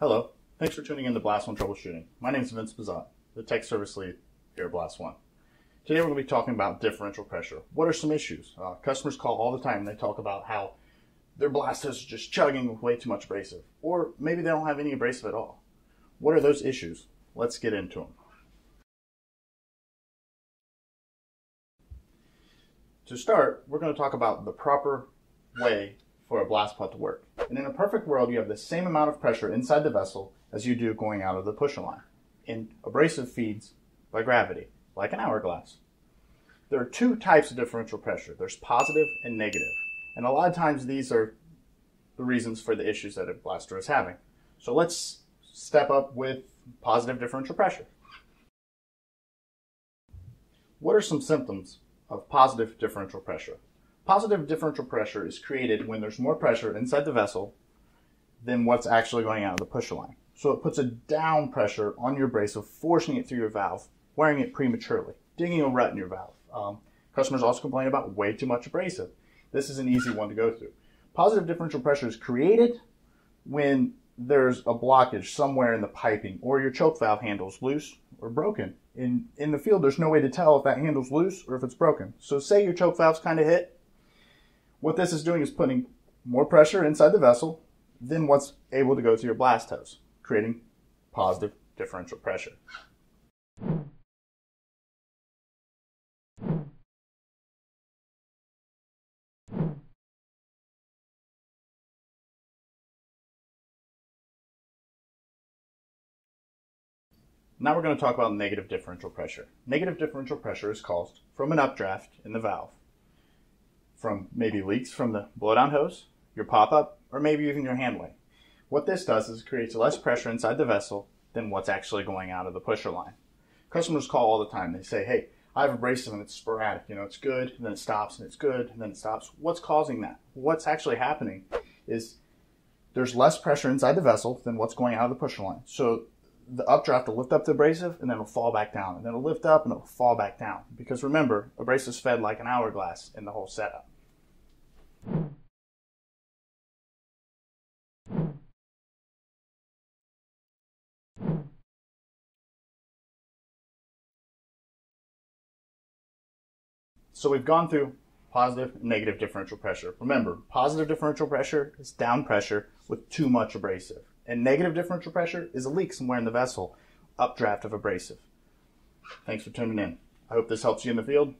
Hello, thanks for tuning in to BlastOne Troubleshooting. My name is Vince Bazat, the tech service lead here at BlastOne. Today we're going to be talking about differential pressure. What are some issues? Uh, customers call all the time and they talk about how their blast is just chugging with way too much abrasive, or maybe they don't have any abrasive at all. What are those issues? Let's get into them. To start, we're going to talk about the proper way for a blast pot to work. And in a perfect world, you have the same amount of pressure inside the vessel as you do going out of the pusher line. And abrasive feeds by gravity, like an hourglass. There are two types of differential pressure. There's positive and negative. And a lot of times these are the reasons for the issues that a blaster is having. So let's step up with positive differential pressure. What are some symptoms of positive differential pressure. Positive differential pressure is created when there's more pressure inside the vessel than what's actually going out of the pusher line. So it puts a down pressure on your abrasive, forcing it through your valve, wearing it prematurely, digging a rut in your valve. Um, customers also complain about way too much abrasive. This is an easy one to go through. Positive differential pressure is created when there's a blockage somewhere in the piping or your choke valve handle's loose or broken. In, in the field, there's no way to tell if that handle's loose or if it's broken. So say your choke valve's kind of hit. What this is doing is putting more pressure inside the vessel than what's able to go through your blast hose, creating positive differential pressure. Now we're going to talk about negative differential pressure. Negative differential pressure is caused from an updraft in the valve, from maybe leaks from the blowdown hose, your pop-up, or maybe even your handling. What this does is creates less pressure inside the vessel than what's actually going out of the pusher line. Customers call all the time. They say, hey, I have abrasive and it's sporadic. You know, it's good, and then it stops, and it's good, and then it stops. What's causing that? What's actually happening is there's less pressure inside the vessel than what's going out of the pusher line. So the updraft will lift up the abrasive and then it'll fall back down. And then it'll lift up and it'll fall back down. Because remember, abrasive's fed like an hourglass in the whole setup. So we've gone through positive and negative differential pressure. Remember, positive differential pressure is down pressure with too much abrasive. And negative differential pressure is a leak somewhere in the vessel, updraft of abrasive. Thanks for tuning in. I hope this helps you in the field.